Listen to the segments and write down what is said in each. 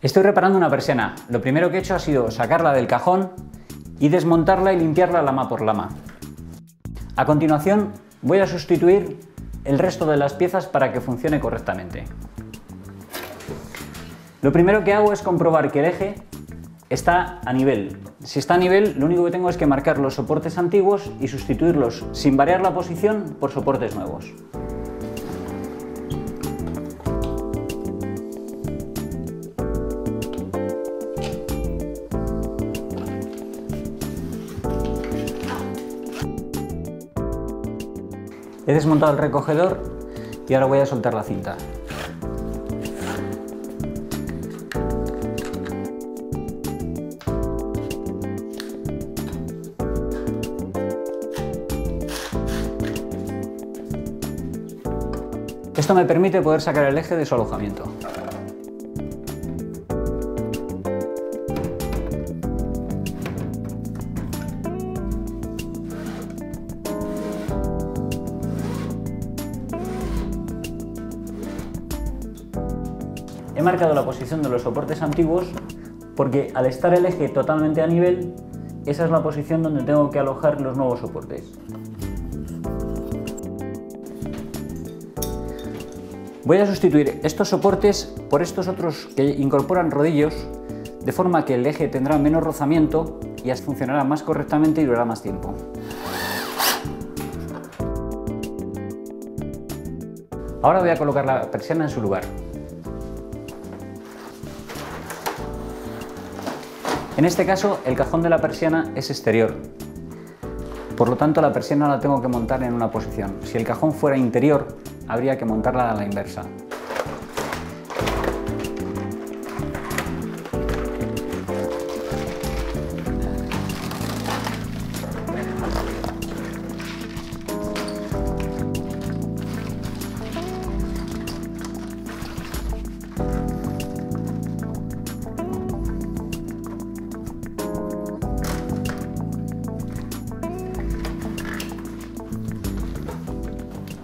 Estoy reparando una persiana. Lo primero que he hecho ha sido sacarla del cajón y desmontarla y limpiarla lama por lama. A continuación voy a sustituir el resto de las piezas para que funcione correctamente. Lo primero que hago es comprobar que el eje está a nivel. Si está a nivel, lo único que tengo es que marcar los soportes antiguos y sustituirlos sin variar la posición por soportes nuevos. He desmontado el recogedor y ahora voy a soltar la cinta. Esto me permite poder sacar el eje de su alojamiento. He marcado la posición de los soportes antiguos porque al estar el eje totalmente a nivel, esa es la posición donde tengo que alojar los nuevos soportes. Voy a sustituir estos soportes por estos otros que incorporan rodillos, de forma que el eje tendrá menos rozamiento y funcionará más correctamente y durará más tiempo. Ahora voy a colocar la persiana en su lugar. En este caso, el cajón de la persiana es exterior. Por lo tanto, la persiana la tengo que montar en una posición. Si el cajón fuera interior, habría que montarla a la inversa.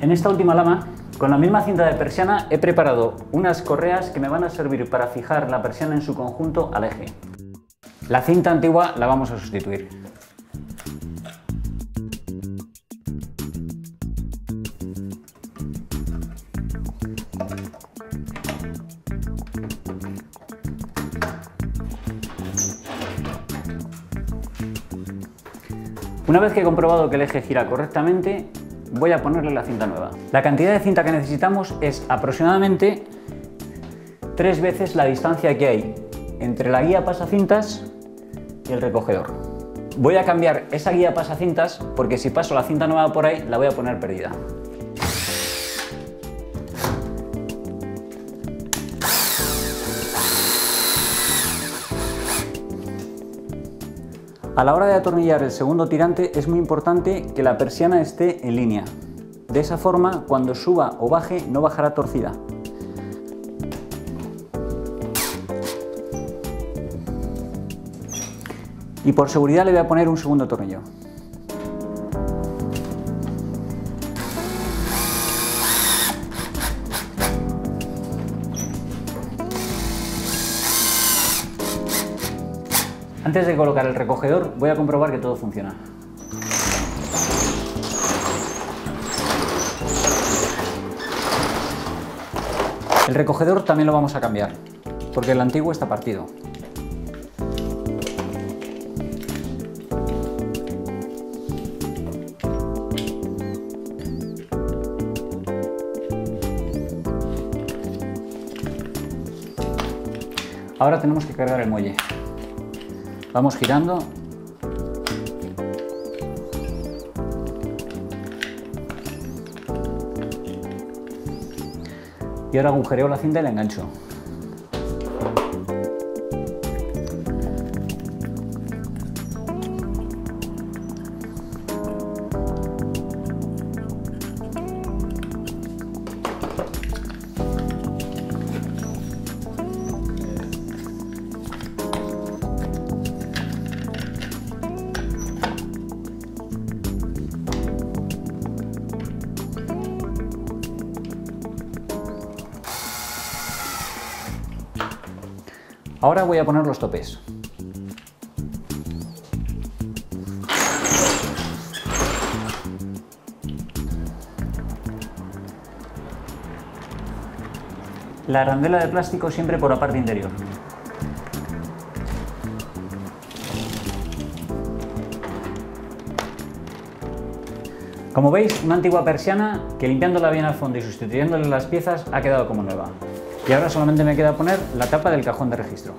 En esta última lama, con la misma cinta de persiana, he preparado unas correas que me van a servir para fijar la persiana en su conjunto al eje. La cinta antigua la vamos a sustituir. Una vez que he comprobado que el eje gira correctamente, voy a ponerle la cinta nueva. La cantidad de cinta que necesitamos es aproximadamente tres veces la distancia que hay entre la guía pasacintas y el recogedor. Voy a cambiar esa guía pasacintas porque si paso la cinta nueva por ahí la voy a poner perdida. A la hora de atornillar el segundo tirante es muy importante que la persiana esté en línea. De esa forma, cuando suba o baje, no bajará torcida. Y por seguridad le voy a poner un segundo tornillo. Antes de colocar el recogedor voy a comprobar que todo funciona. El recogedor también lo vamos a cambiar, porque el antiguo está partido. Ahora tenemos que cargar el muelle. Vamos girando. Y ahora agujereo la cinta y la engancho. Ahora voy a poner los topes. La arandela de plástico siempre por la parte interior. Como veis, una antigua persiana que limpiándola bien al fondo y sustituyéndole las piezas ha quedado como nueva. Y ahora solamente me queda poner la tapa del cajón de registro.